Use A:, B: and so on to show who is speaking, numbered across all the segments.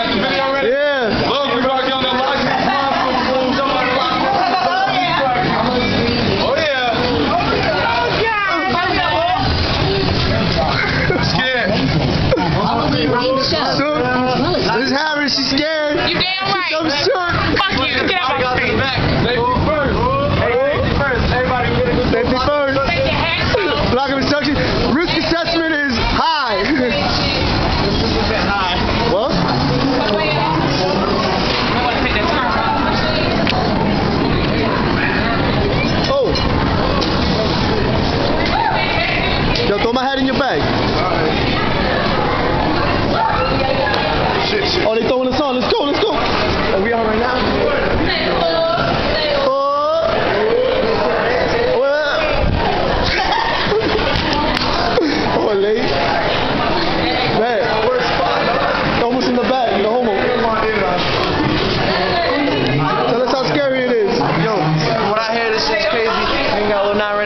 A: got the video ready?
B: Yeah.
A: Look, we about to on the live. Oh, oh yeah. Scared.
B: So, this is Harris. She's scared.
C: You damn right.
B: I'm sure.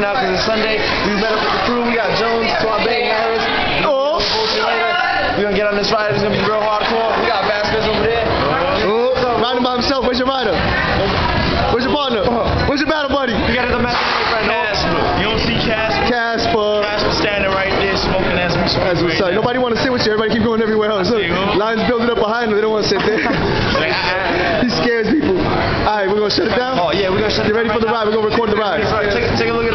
B: Now
D: because it's Sunday. We met up with the crew. We got Jones, Suave, Harris.
B: Oh.
D: We're gonna get on this ride. It's gonna be real hardcore. We got Vasquez over there.
B: Oh, riding by himself. Where's your rider? Where's your partner? Uh-huh. Where's your battle buddy?
D: We got the imaginary friend.
E: Casper. You don't see Casper?
B: Casper.
E: Casper standing right there smoking as we speak.
B: As we
E: right
B: say, nobody want to sit with you. Everybody keep going everywhere else. Look, lines building up behind him. They don't want to sit there. he scares people. All right, we're gonna shut it down.
D: Oh yeah, we're gonna shut it
B: Get
D: it
B: ready
D: down
B: for the
D: right
B: ride. We're gonna record the ride.
D: Take, take a look at